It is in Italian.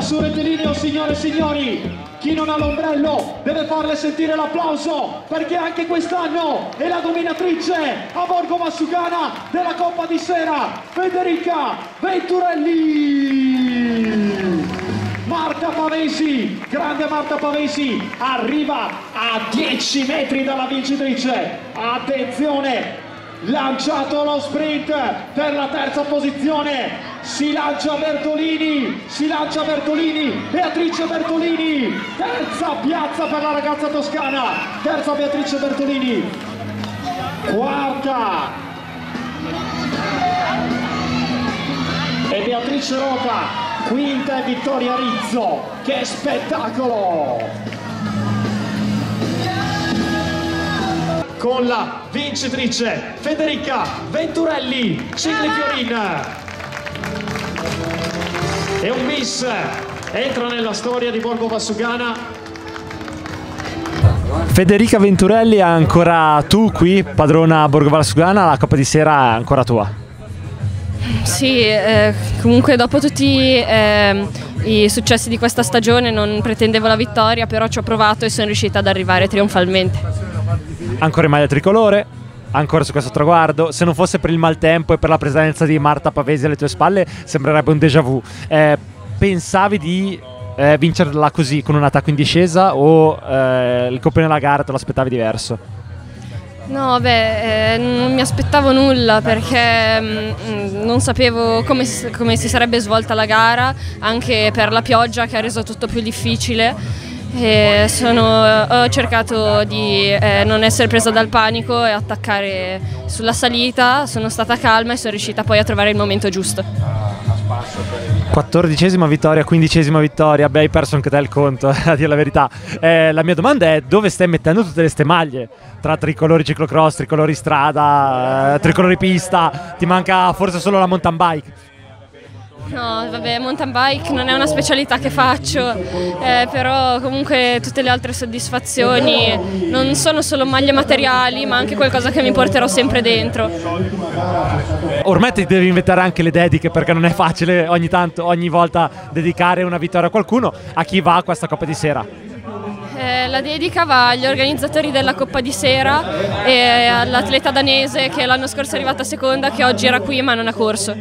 sul rettilineo, signore e signori. Chi non ha l'ombrello deve farle sentire l'applauso perché anche quest'anno è la dominatrice a Borgo Massugana della Coppa di Sera, Federica Venturelli. Marta Pavesi, grande Marta Pavesi, arriva a 10 metri dalla vincitrice. Attenzione, lanciato lo sprint per la terza posizione. Si lancia Bertolini si lancia Bertolini Beatrice Bertolini. Terza piazza per la ragazza toscana. Terza Beatrice Bertolini. Quarta. E Beatrice Rota quinta è Vittoria Rizzo. Che spettacolo con la vincitrice Federica Venturelli Cigli Fiorin. E un miss entra nella storia di Borgo Vassugana Federica Venturelli è ancora tu qui, padrona Borgo Vassugana, la Coppa di Sera è ancora tua? Sì, eh, comunque dopo tutti eh, i successi di questa stagione non pretendevo la vittoria, però ci ho provato e sono riuscita ad arrivare trionfalmente ancora in maglia tricolore, ancora su questo traguardo. Se non fosse per il maltempo e per la presenza di Marta Pavesi alle tue spalle, sembrerebbe un déjà vu. Eh, pensavi di eh, vincerla così, con un attacco in discesa, o eh, il copione della gara te lo aspettavi diverso? No, beh, eh, non mi aspettavo nulla perché mh, mm, non sapevo come, come si sarebbe svolta la gara, anche per la pioggia che ha reso tutto più difficile sono, ho cercato di eh, non essere presa dal panico e attaccare sulla salita, sono stata calma e sono riuscita poi a trovare il momento giusto. Quattordicesima vittoria, quindicesima vittoria, beh hai perso anche te il conto, a dire la verità. Eh, la mia domanda è dove stai mettendo tutte queste maglie? Tra tricolori ciclocross, tricolori strada, eh, tricolori pista, ti manca forse solo la mountain bike? No, vabbè, mountain bike non è una specialità che faccio, eh, però comunque tutte le altre soddisfazioni non sono solo maglie materiali, ma anche qualcosa che mi porterò sempre dentro. Ormai ti devi inventare anche le dediche perché non è facile ogni tanto, ogni volta dedicare una vittoria a qualcuno, a chi va a questa Coppa di Sera. Eh, la dedica va agli organizzatori della Coppa di Sera e all'atleta danese che l'anno scorso è arrivata seconda, che oggi era qui ma non ha corso.